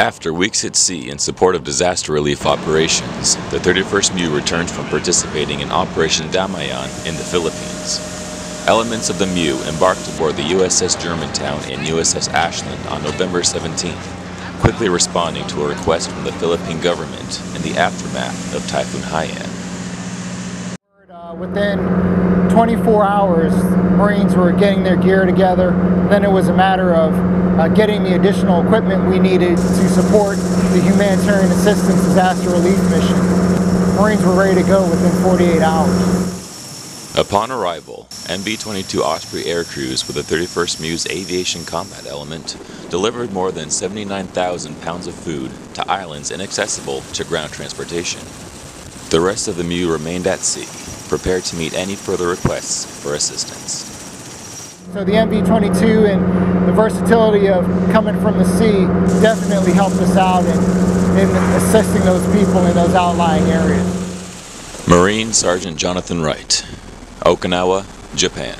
After weeks at sea in support of disaster relief operations, the 31st MEU returned from participating in Operation Damayan in the Philippines. Elements of the MEU embarked aboard the USS Germantown and USS Ashland on November 17th, quickly responding to a request from the Philippine government in the aftermath of Typhoon Haiyan. Uh, within 24 hours, Marines were getting their gear together. Then it was a matter of uh, getting the additional equipment we needed to support the humanitarian assistance disaster relief mission. Marines were ready to go within 48 hours. Upon arrival, MV-22 Osprey air crews with the 31st MEU's aviation combat element delivered more than 79,000 pounds of food to islands inaccessible to ground transportation. The rest of the MEU remained at sea, prepared to meet any further requests for assistance. So the MV-22 and the versatility of coming from the sea definitely helped us out in, in assisting those people in those outlying areas. Marine Sergeant Jonathan Wright, Okinawa, Japan.